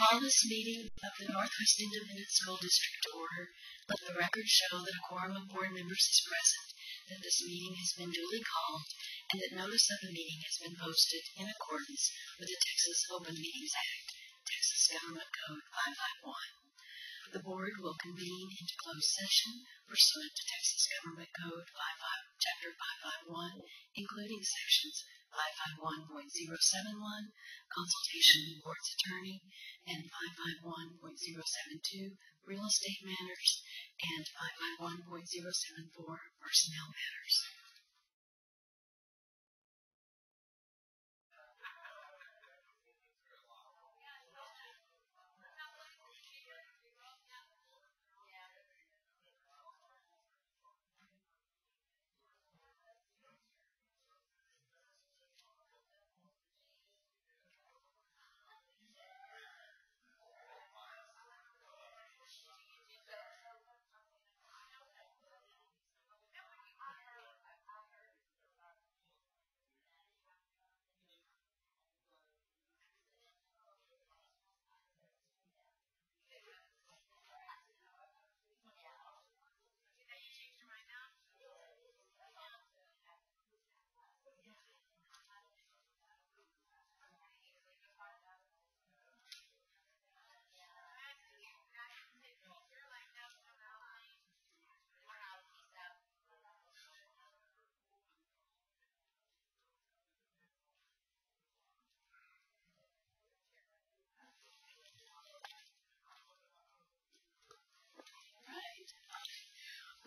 call this meeting of the Northwest Independent School District to order. Let the record show that a quorum of board members is present, that this meeting has been duly called, and that notice of the meeting has been posted in accordance with the Texas Open Meetings Act, Texas Government Code 551. The board will convene into closed session pursuant to Texas Government Code 55, Chapter 551, including sections 551.071, consultation with board's attorney, and 551.072, real estate matters, and 551.074, personnel matters.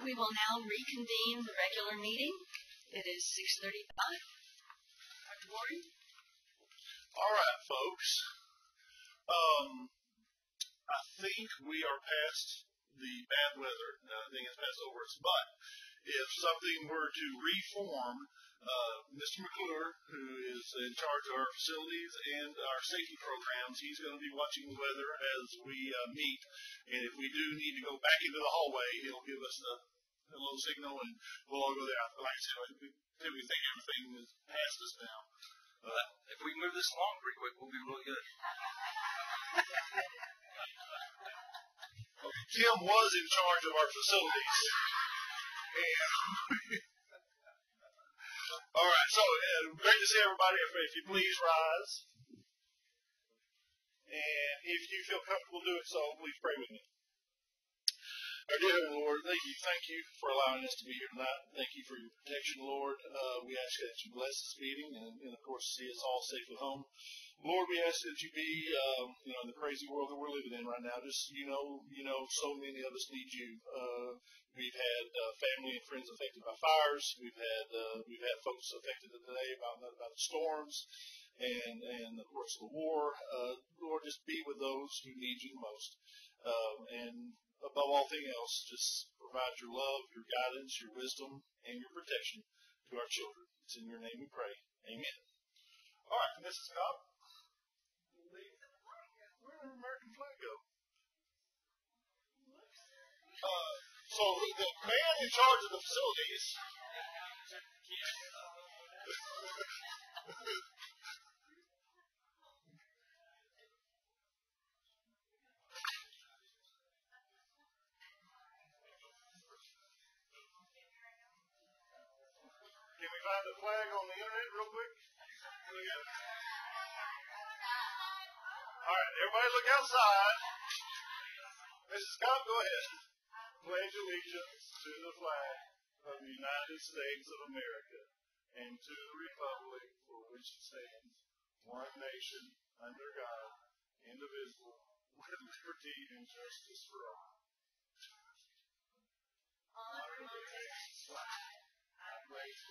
We will now reconvene the regular meeting. It is 6:35. Dr. Warren? All right, folks. Um, I think we are past the bad weather. Nothing has passed over us. But if something were to reform, uh, Mr. McClure, who is in charge of our facilities and our safety programs, he's going to be watching the weather as we uh, meet. And if we do need to go back into the hallway, he'll give us a, a little signal, and we'll all go there. Like I said, we, we think everything is past us now. Uh, if we move this along pretty quick, we'll be really good. Tim was in charge of our facilities. And all right, so uh, great to see everybody. If, if you please rise, and if you feel comfortable doing so, please pray with me. Our dear Heavenly Lord, thank you, thank you for allowing us to be here tonight. Thank you for your protection, Lord. Uh, we ask that you bless this meeting, and, and of course, see us all safely home. Lord, we ask that you be, um, you know, in the crazy world that we're living in right now. Just, you know, you know, so many of us need you. Uh, we've had uh, family and friends affected by fires. We've had, uh, we've had folks affected today by, by the storms, and and of course the war. Uh, Lord, just be with those who need you the most, um, and above all thing else, just provide your love, your guidance, your wisdom, and your protection to our children. It's in your name we pray. Amen. All right, Mrs. Cobb. Where did the American flag go? Uh, so the man in charge of the facilities. find the flag on the internet real quick? Look at it. All right, everybody look outside. Mrs. Cobb, go ahead. Pledge allegiance to the flag of the United States of America and to the republic for which it stands, one nation, under God, indivisible, with liberty and justice for all. Honor the flag.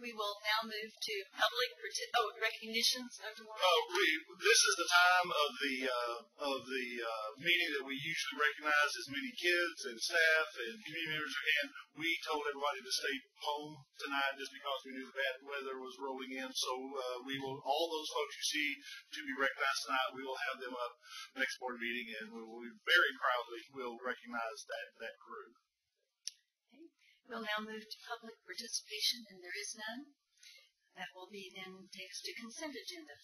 We will now move to public, oh, recognitions, Dr. Warren? Uh, we, this is the time of the uh, of the uh, meeting that we usually recognize as many kids and staff and community members. And we told everybody to stay home tonight just because we knew the bad weather was rolling in. So uh, we will all those folks you see to be recognized tonight. We will have them up next board meeting, and we will very proudly will recognize that that crew. We'll now move to public participation, and there is none. That will be then take us to consent agenda.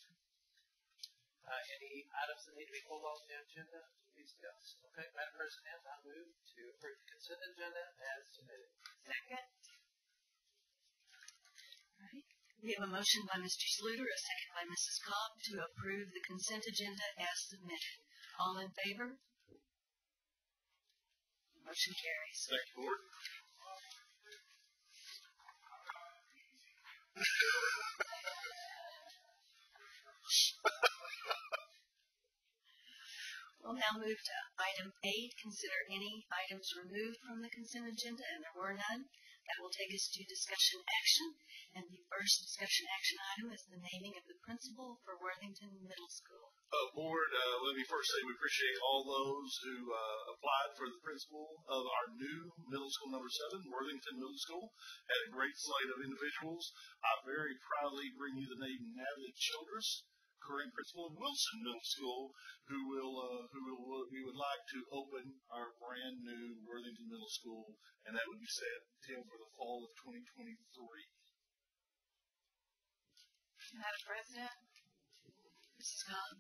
Uh, any items that need to be pulled off the agenda to be discussed? Okay, Madam President, I move to approve the consent agenda as submitted. Second. Right. We have a motion by Mr. Schluter, a second by Mrs. Cobb to approve the consent agenda as submitted. All in favor? Motion carries. Thank you, board. We'll now move to item eight, consider any items removed from the consent agenda, and there were none. That will take us to discussion action, and the first discussion action item is the naming of the principal for Worthington Middle School. Uh, board, uh, let me first say we appreciate all those who uh, applied for the principal of our new middle school number seven, Worthington Middle School. Had a great slate of individuals. I very proudly bring you the name Natalie Childress, current principal of Wilson Middle School, who will uh, who will we would like to open our brand new Worthington Middle School, and that would be set till for the fall of 2023. Madam President, Mrs. Cobb,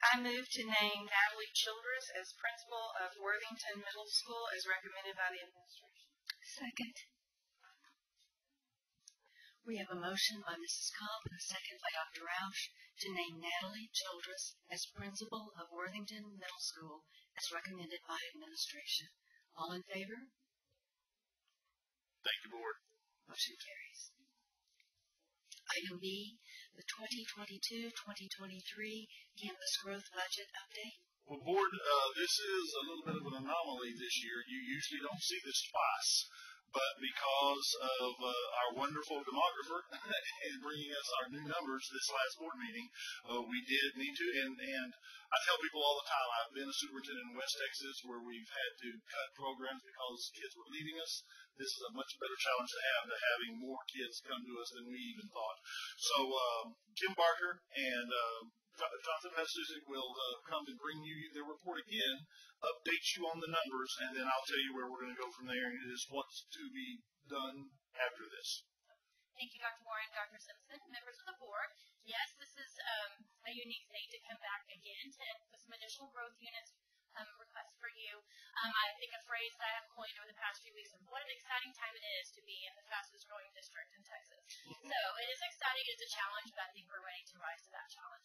I move to name Natalie Childress as principal of Worthington Middle School as recommended by the administration. second. We have a motion by Mrs. Cobb and a second by Dr. Roush to name Natalie Childress as principal of Worthington Middle School as recommended by administration. All in favor? Thank you, board. Motion carries. Item B, the 2022-2023 campus growth budget update. Well, board, uh, this is a little bit of an anomaly this year. You usually don't see this twice, but because of uh, our wonderful demographer and bringing us our new numbers this last board meeting, uh, we did need to. And, and I tell people all the time, I've been a superintendent in West Texas where we've had to cut programs because kids were leaving us. This is a much better challenge to have, to having more kids come to us than we even thought. So um, Kim Barker and uh, Jonathan Messusic will uh, come and bring you their report again, update you on the numbers, and then I'll tell you where we're going to go from there. And it is what's to be done after this. Thank you, Dr. Warren, Dr. Simpson, members of the board. Yes, this is um, a unique thing to come back again to with some additional growth units um, requests for you. Um, I think a phrase that I have coined over the past few weeks of what an exciting time it is to be in the fastest growing district in Texas. So it is exciting, it's a challenge, but I think we're ready to rise to that challenge.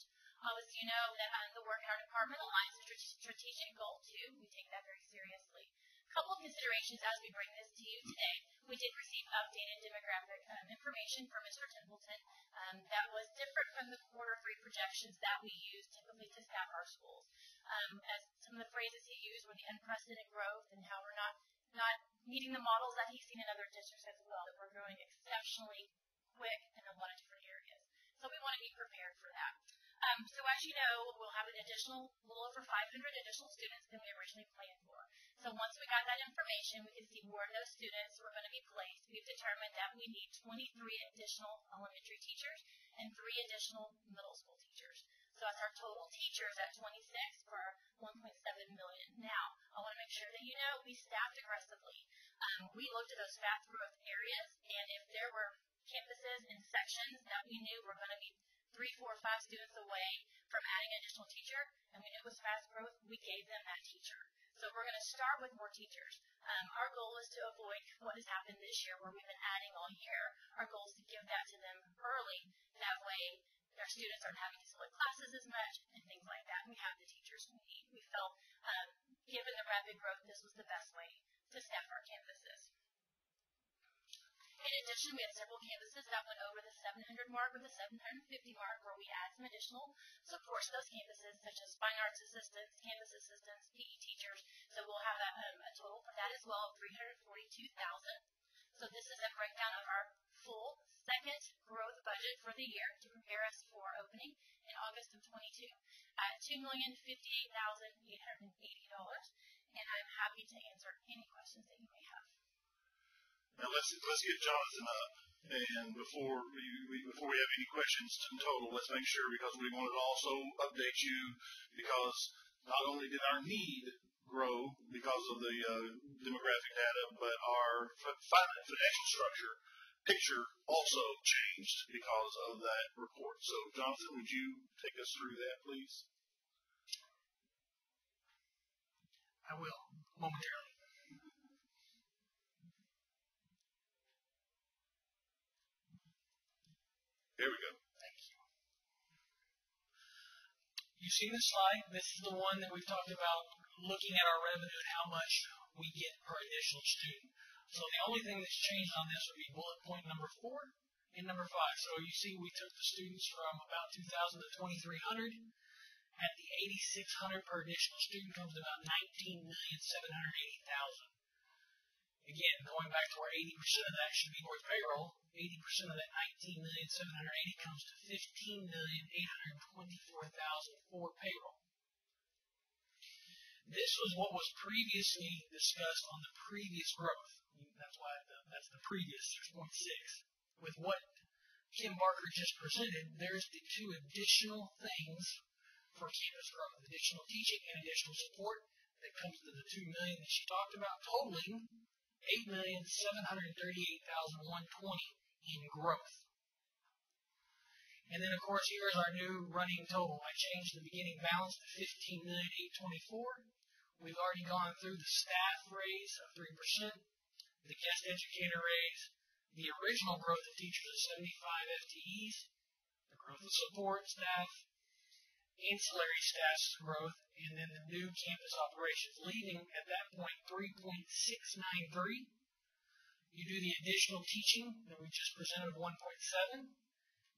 Know that um, the work in our department aligns with strate- strategic goal too. We take that very seriously. A couple of considerations as we bring this to you today. We did receive updated demographic um, information from Mr. Templeton um, that was different from the quarter three projections that we use typically to staff our schools. Um, as some of the phrases he used were the unprecedented growth and how we're not not meeting the models that he's seen in other districts as well. That we're growing exceptionally quick in a lot of different areas. So we want to be prepared for that. Um, so as you know, we'll have an additional, little over 500 additional students than we originally planned for. So once we got that information, we could see where those students were going to be placed. We've determined that we need 23 additional elementary teachers and three additional middle school teachers. So that's our total teachers at 26 for 1.7 million. Now, I want to make sure that you know we staffed aggressively. Um, we looked at those fast growth areas, and if there were campuses and sections that we knew were going to be three, four, five students away from adding an additional teacher, and we knew it was fast growth, we gave them that teacher. So we're going to start with more teachers. Um, our goal is to avoid what has happened this year where we've been adding all year. Our goal is to give that to them early. That way their students aren't having to split classes as much and things like that. We have the teachers we need. We felt, um, given the rapid growth, this was the best way to staff our campuses. In addition, we had several campuses that went over the 700 mark or the 750 mark where we add some additional support to those campuses, such as fine arts assistants, campus assistants, PE teachers. So we'll have a, um, a total for that as well of 342,000. So this is a breakdown of our full second growth budget for the year to prepare us for opening in August of 22 at $2,058,880. And I'm happy to answer any questions that you may have. Now let's let's get Jonathan up, and before we, we before we have any questions in total, let's make sure because we wanted to also update you because not only did our need grow because of the uh, demographic data, but our financial structure picture also changed because of that report. So, Jonathan, would you take us through that, please? I will momentarily. Here we go. Thank you. You see this slide? This is the one that we've talked about looking at our revenue and how much we get per additional student. So the only thing that's changed on this would be bullet point number four and number five. So you see we took the students from about 2,000 to 2,300. At the 8,600 per additional student comes about 19,780,000. Again, going back to where 80% of that should be towards payroll, 80% of that 19,780 comes to 15,824,000 for payroll. This was what was previously discussed on the previous growth. That's why the, that's the previous 6.6. With what Kim Barker just presented, there's the two additional things for campus growth: additional teaching and additional support that comes to the two million that she talked about, totaling eight million seven hundred thirty-eight thousand one twenty in growth. And then, of course, here's our new running total. I changed the beginning balance to fifteen million eight twenty-four. We've already gone through the staff raise of three percent, the guest educator raise, the original growth of teachers of 75 FTEs, the growth of support staff, ancillary staff growth, and then the new campus operations, leaving at that point 3.693. You do the additional teaching that we just presented of 1.7,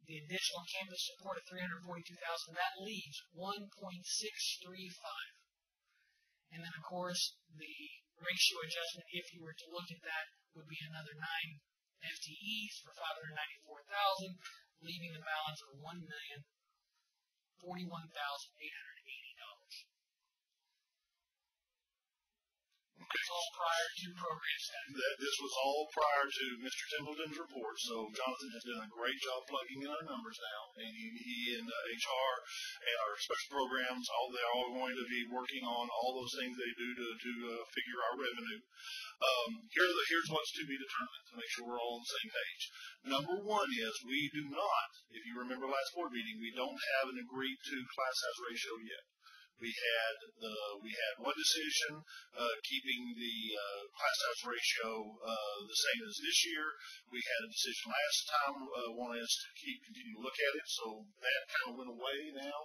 the additional campus support of 342,000, that leaves 1.635. And then, of course, the ratio adjustment, if you were to look at that, would be another 9 FTEs for 594,000, leaving a balance of one 41,800 All prior to program staff. This was all prior to Mr. Templeton's report, so Jonathan has done a great job plugging in our numbers now, and he, he and uh, HR and our special programs, all they're all going to be working on all those things they do to to uh, figure our revenue. Um, here, the, here's what's to be determined to make sure we're all on the same page. Number one is we do not, if you remember last board meeting, we don't have an agreed to class size ratio yet. We had the we had one decision uh, keeping the uh, class size ratio uh, the same as this year. We had a decision last time uh, wanting us to keep continue to look at it, so that kind of went away now.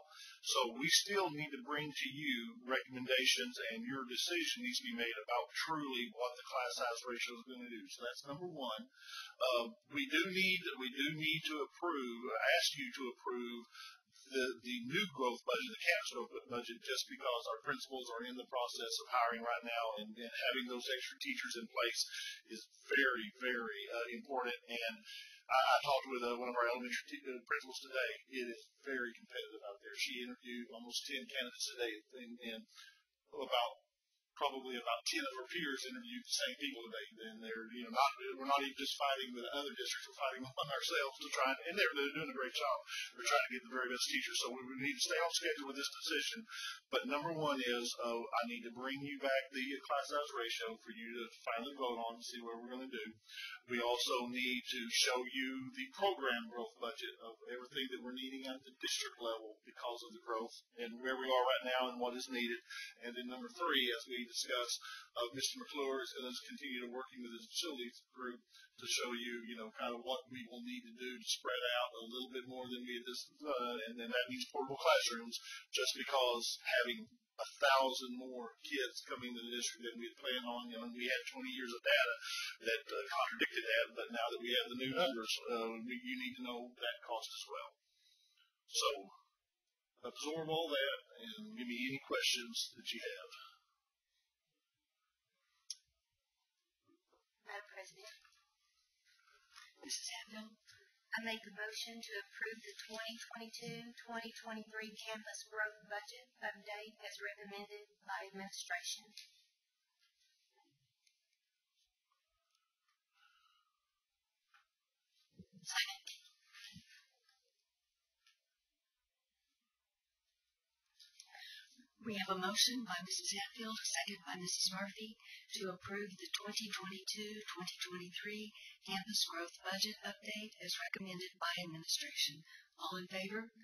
So we still need to bring to you recommendations, and your decision needs to be made about truly what the class size ratio is going to do. So that's number one. Uh, we do need we do need to approve ask you to approve the, new growth budget, the campus growth budget, just because our principals are in the process of hiring right now and, and having those extra teachers in place is very, very uh, important. And I, I talked with uh, one of our elementary t- uh, principals today. It is very competitive out there. She interviewed almost 10 candidates today and, and about probably about 10 of her peers interviewed the same people today. And they're, you know, not, we're not even just fighting with other districts, we're fighting among ourselves to try and, and they're, they're doing a great job. We're trying to get the very best teachers. So we, we need to stay on schedule with this decision. But number one is, uh, I need to bring you back the class size ratio for you to finally vote on and see what we're going to do. We also need to show you the program growth budget of everything that we're needing at the district level because of the growth and where we are right now and what is needed. And then number three, as we discussed, uh, Mr. McClure's and to continue to working with his facilities group to show you, you know, kind of what we will need to do to spread out a little bit more than we had this, uh, and then that means portable classrooms, just because having a thousand more kids coming to the district than we had planned on. You know, we had 20 years of data that uh, contradicted that, but now that we have the new numbers, uh, you need to know that cost as well. So absorb all that and give me any questions that you have. Mrs. Hatfield? I make a motion to approve the 2022-2023 campus growth budget update as recommended by administration. We have a motion by Mrs. Hatfield, a second by Mrs. Murphy, to approve the 2022-2023 campus growth budget update as recommended by administration. All in favor?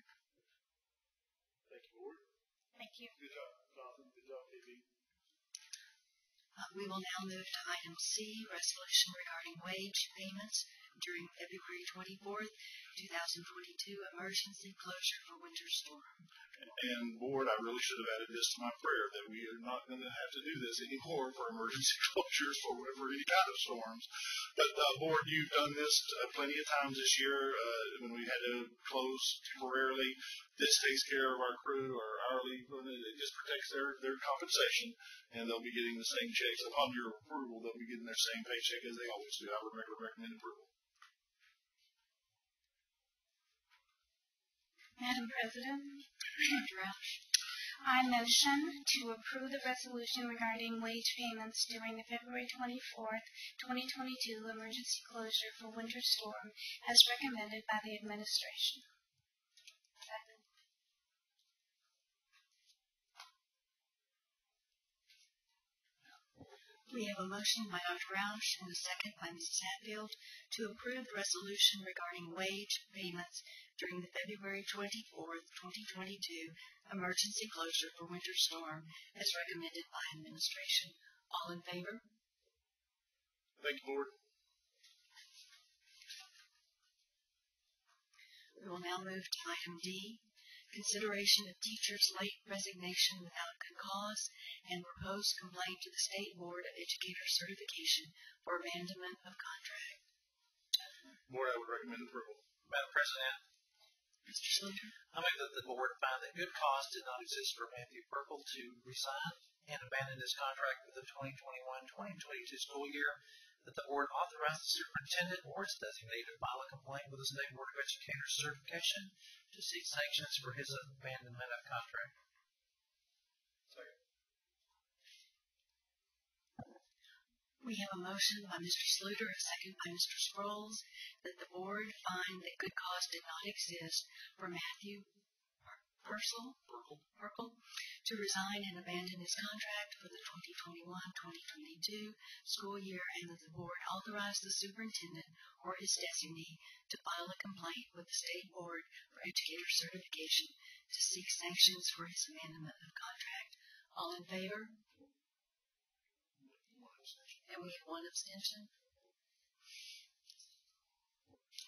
Thank you, board. Thank you. Good job, Jonathan. Good job, KB. Uh, We will now move to item C, resolution regarding wage payments during February 24th, 2022 emergency closure for winter storm. And board, I really should have added this to my prayer that we are not going to have to do this anymore for emergency closures for whatever any kind of storms. But uh, board, you've done this uh, plenty of times this year uh, when we had to close temporarily. This takes care of our crew or hourly. It just protects their their compensation, and they'll be getting the same checks upon your approval. They'll be getting their same paycheck as they always do. I would rec- recommend approval. Madam President? I motion to approve the resolution regarding wage payments during the February 24th, 2022 emergency closure for winter storm as recommended by the administration. We have a motion by Dr. Roush and a second by Mrs. Hatfield to approve the resolution regarding wage payments during the February 24th, 2022 emergency closure for winter storm as recommended by administration. All in favor? Thank you, board. We will now move to item D, consideration of teacher's late resignation without good cause and proposed complaint to the State Board of Educator Certification for abandonment of contract. Board, I would recommend approval. Madam President, Mr. I move that the board find that good cause did not exist for Matthew Purple to resign and abandon his contract for the 2021-2022 school year, that the board authorize the superintendent or its designee to file a complaint with the State Board of Educators certification to seek sanctions for his abandonment of contract. We have a motion by Mr. Schluter, a second by Mr. Sprowls, that the board find that good cause did not exist for Matthew Purcell, Purple, to resign and abandon his contract for the 2021-2022 school year, and that the board authorize the superintendent or his designee to file a complaint with the State Board for Educator Certification to seek sanctions for his abandonment of contract. All in favor? And we have one abstention.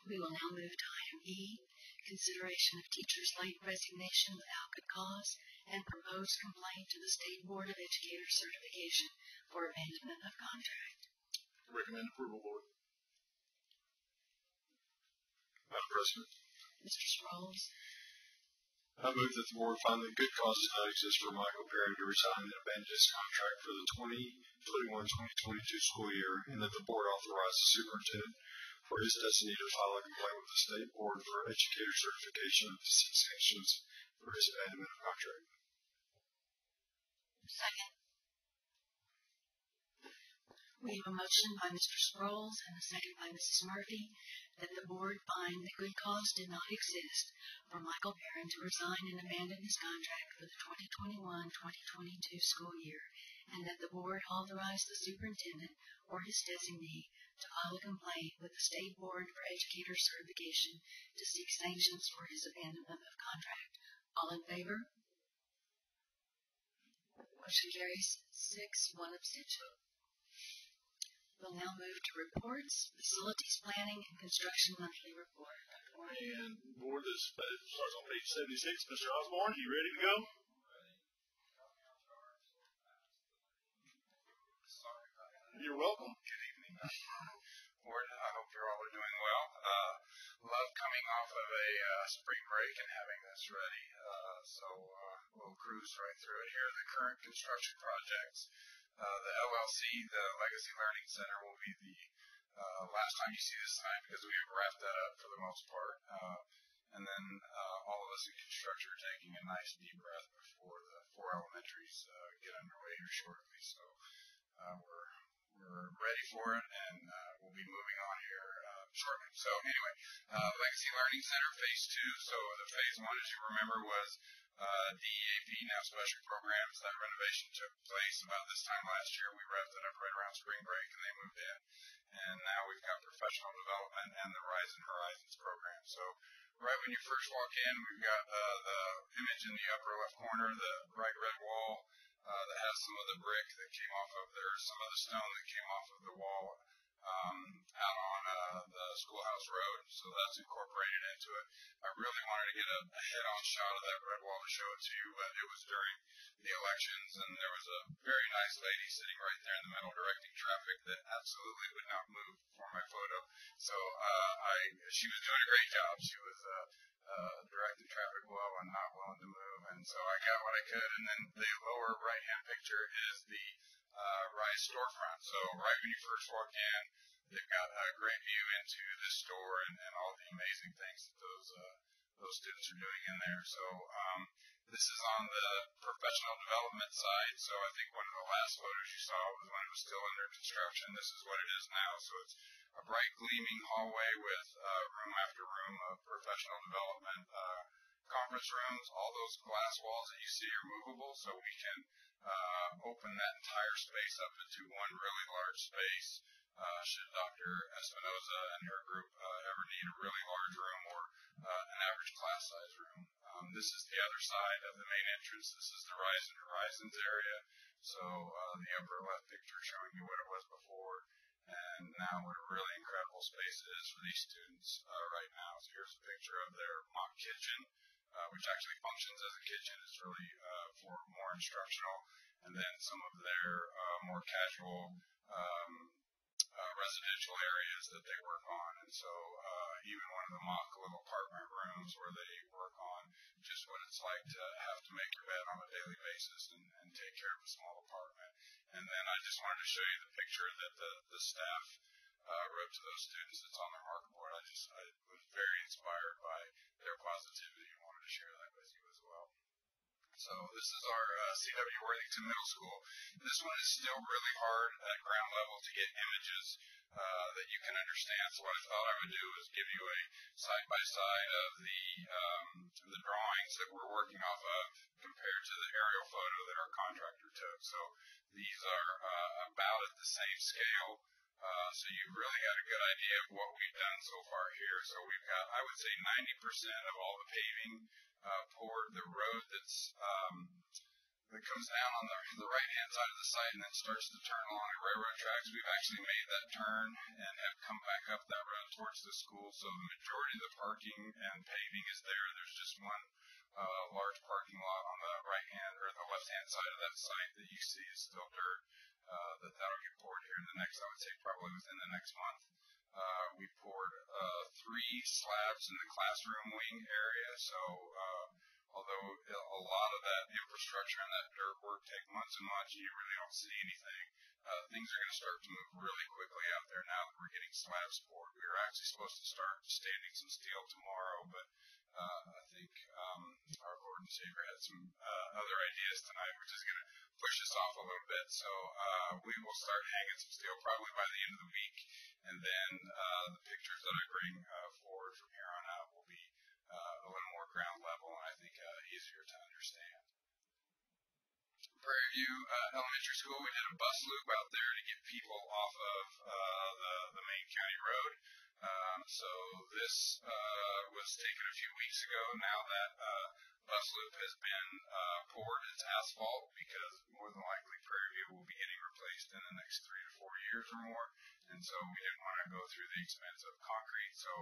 We will now move to item E, consideration of teacher's late resignation without good cause and proposed complaint to the State Board of Educator Certification for abandonment of contract. Recommend approval, board. Madam President, Mr. Sprowls, I move that the board find that good cause does not exist for Michael Perry to resign and abandon his contract for the 2021-2022 school year, and that the board authorize the superintendent for his designee to file a complaint with the State Board for Educator Certification to seek sanctions for his abandonment of contract. second. We have a motion by Mr. Sprowls and a second by Mrs. Murphy that the board find that good cause did not exist for Michael Barron to resign and abandon his contract for the 2021-2022 school year, and that the board authorize the superintendent or his designee to file a complaint with the State Board for Educator Certification to seek sanctions for his abandonment of contract. All in favor? Motion carries six, one abstention. We'll now move to reports, facilities planning and construction monthly report. And board, this uh, starts on page seventy-six. Mr. Osborne, you ready to go? Sorry. You're welcome. Good evening, Board. I hope you're all are doing well. Uh, love coming off of a uh, spring break and having this ready. Uh, so uh, we'll cruise right through it here. The current construction projects. Uh, the LLC, the Legacy Learning Center, will be the uh, last time you see this tonight because we have wrapped that up for the most part. Uh, and then uh, all of us in construction are taking a nice deep breath before the four elementaries uh, get underway here shortly. So we're we're ready for it, and we'll be moving on here shortly. So anyway, Legacy Learning Center Phase Two. So the Phase One, as you remember, was uh, DEAP, now Special Programs. That renovation took place about this time last year. We wrapped it up right around spring break, and they moved in. And now we've got professional development and the Rising Horizons program. So right when you first walk in, we've got uh, the image in the upper left corner, the bright red wall uh, that has some of the brick that came off of there, some of the stone that came off of the wall um, out on uh, the Schoolhouse Road. So that's incorporated into it. I really wanted to get a, a head-on shot of that red wall to show it to you, but it was during the elections, and there was a very nice lady sitting right there in the middle directing traffic that absolutely would not move for my photo. So uh, I, she was doing a great job. She was uh, uh, directing traffic well and not willing to move, and so I got what I could. And then the lower right-hand picture is the uh, Rise storefront. So right when you first walk in, they've got a great view into the store and, and all the amazing things that those uh, those students are doing in there. So um, this is on the professional development side. So I think one of the last photos you saw was when it was still under construction. This is what it is now. So it's a bright gleaming hallway with uh, room after room of professional development. Uh, conference rooms, all those glass walls that you see are movable, so we can uh, open that entire space up into one really large space. Uh, should Dr. Espinoza and her group uh, ever need a really large room or uh, an average class size room. Um, this is the other side of the main entrance. This is the Rising Horizons area. So uh, the upper left picture showing you what it was before and now what a really incredible space it is for these students uh, right now. So here's a picture of their mock kitchen, uh, which actually functions as a kitchen. It's really uh, for more instructional, and then some of their uh, more casual um, uh, residential areas that they work on. And so uh, even one of the mock little apartment rooms where they work on just what it's like to have to make your bed on a daily basis and, and take care of a small apartment. And then I just wanted to show you the picture that the, the staff uh, wrote to those students that's on their marker board. I just I was very inspired by their positivity and wanted to share that with you as well. So this is our uh, C.W. Worthington Middle School. This one is still really hard at ground level to get images uh, that you can understand. So what I thought I would do is give you a side by side of the um, the drawings that we're working off of compared to the aerial photo that our contractor took. So these are uh, about at the same scale. Uh, so you've really got a good idea of what we've done so far here. So we've got, I would say, 90% of all the paving uh, poured. The road that's um, that comes down on the, the right-hand side of the site and then starts to turn along the railroad tracks. We've actually made that turn and have come back up that road towards the school. So the majority of the parking and paving is there. There's just one uh, large parking lot on the right-hand or the left-hand side of that site that you see is still dirt. Uh, that that'll get poured here in the next, I would say, probably within the next month. Uh, we poured uh, three slabs in the classroom wing area, so uh, although a lot of that infrastructure and that dirt work take months and months, you really don't see anything. Uh, things are going to start to move really quickly out there now that we're getting slabs poured. We were actually supposed to start standing some steel tomorrow, but uh, I think um, our Lord and Savior had some uh, other ideas tonight, which is going to push us off a little bit. So uh, we will start hanging some steel probably by the end of the week, and then uh, the pictures that I bring uh, forward from here on out will be uh, a little more ground level and I think uh, easier to understand. Prairie View uh, Elementary School, we did a bus loop out there to get people off of so this uh, was taken a few weeks ago. Now that uh, bus loop has been uh, poured, it's asphalt because more than likely Prairie View will be getting replaced in the next three to four years or more. And so we didn't want to go through the expense of concrete. So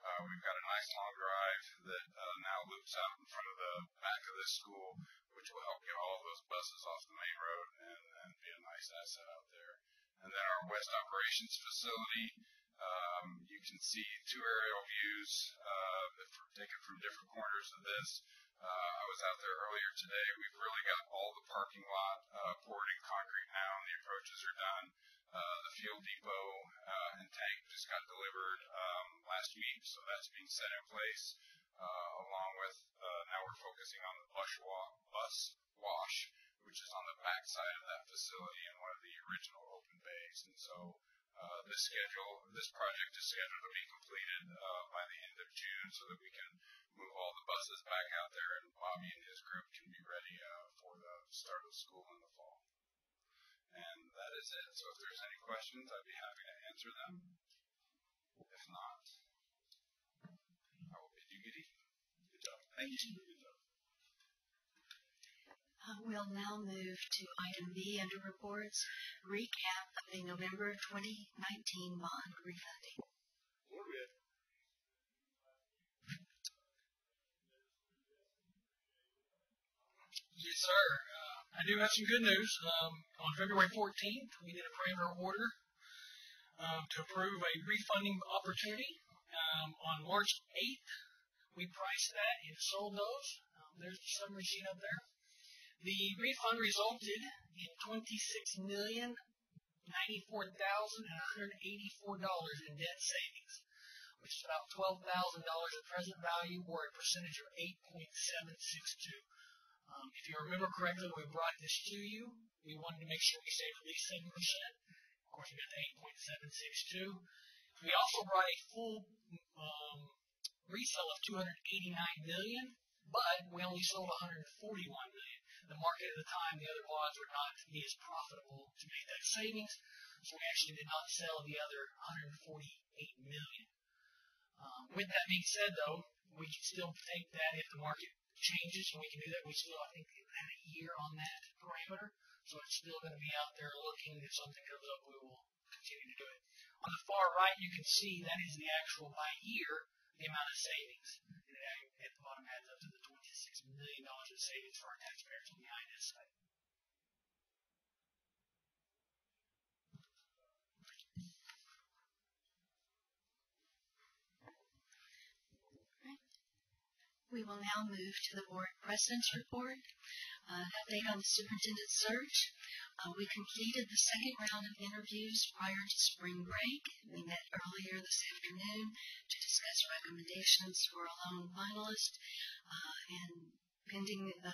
uh, we've got a nice long drive that uh, now loops out in front of the back of this school, which will help get all of those buses off the main road and, and be a nice asset out there. And then our West Operations Facility, um, you can see two aerial views uh, taken from different corners of this. Uh, I was out there earlier today. We've really got all the parking lot uh, poured in concrete now, and the approaches are done. Uh, the fuel depot uh, and tank just got delivered um, last week, so that's being set in place. Uh, along with uh, now we're focusing on the bus, wa- bus wash, which is on the back side of that facility in one of the original open bays. And so uh, this schedule, this project is scheduled to be completed uh, by the end of June, so that we can move all the buses back out there, and Bobby and his group can be ready uh, for the start of school in the fall. And that is it. So if there's any questions, I'd be happy to answer them. If not, I will bid you good evening. Good job. Thank you. Good job. We'll now move to item B under reports, recap of the November 2019 bond refunding. Where are we? Yes, sir. Uh, I do have some good news. Um, on February 14th, we did a parameter order um, to approve a refunding opportunity. Um, on March 8th, we priced that and sold those. Um, there's the summary sheet up there. The refund resulted in twenty-six million ninety-four thousand and one hundred eighty-four dollars in debt savings, which is about twelve thousand dollars in present value, or a percentage of eight point seven six two. Um, if you remember correctly, we brought this to you, we wanted to make sure we saved at least seven percent. Of course, we got eight point seven six two. We also brought a full um, resale of two hundred eighty-nine million, but we only sold one hundred forty-one million the market at the time, the other bonds were not to be as profitable to make that savings, so we actually did not sell the other 148 million. Um, with that being said, though, we can still take that if the market changes, and we can do that. We still, I think, have a year on that parameter, so it's still going to be out there looking. If something comes up, we will continue to do it. On the far right, you can see that is the actual by year the amount of savings. And at the bottom adds up to the $26 million in savings for our taxpayers on the I&S side. We will now move to the board president's report. Uh, update on the superintendent's search. Uh, we completed the second round of interviews prior to spring break. We met earlier this afternoon to discuss recommendations for a lone finalist. Uh, and pending uh,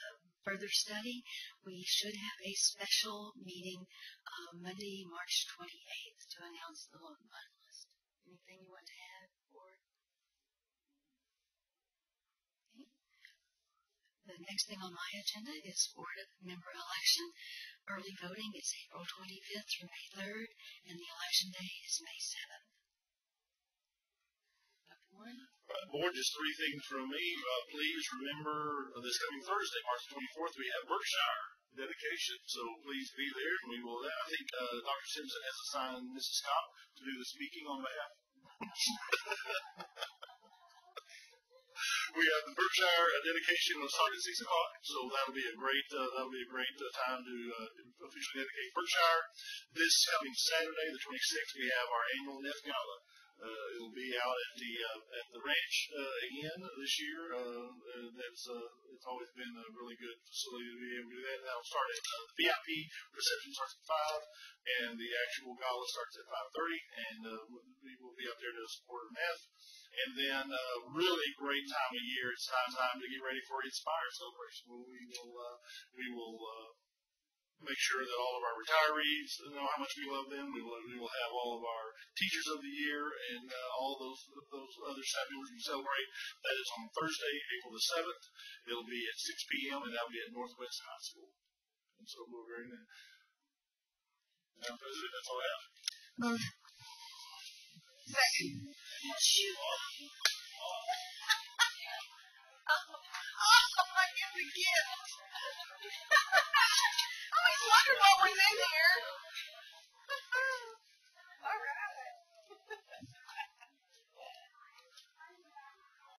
further study, we should have a special meeting uh, Monday, March 28th to announce the finalist. Anything you want to add, board? The next thing on my agenda is board member election. Early voting is April 25th through May 3rd, and the election day is May 7th. Dr. Warren? Board, just three things from me. Uh, please remember this coming Thursday, March 24th, we have Berkshire dedication, so please be there. And we will, I think uh, Dr. Simpson has assigned Mrs. Scott to do the speaking on behalf. we have the Berkshire dedication will start at six o'clock, so that'll be a great uh, that'll be a great uh, time to uh, officially dedicate Berkshire. This coming Saturday, the 26th, we have our annual Death Gala. Uh, it'll be out at the uh, at the ranch uh, again this year. Uh, uh, that's uh, it's always been a really good facility to be able to do that. That'll start at uh, the VIP reception starts at five, and the actual gala starts at five thirty, and uh, we will be up there to support Meth. And then uh, really great time of year. It's time time to get ready for Inspire celebration. We will uh, we will uh, make sure that all of our retirees know how much we love them. We will we will have all of our teachers of the year and uh, all those those other fabulous we celebrate. That is on Thursday, April the seventh. It'll be at six p.m. and that'll be at Northwest High School. And so we're very nice. Madam President, that's all I have. Motion. Second. Oh, goodness, again. I always wondered what was in here.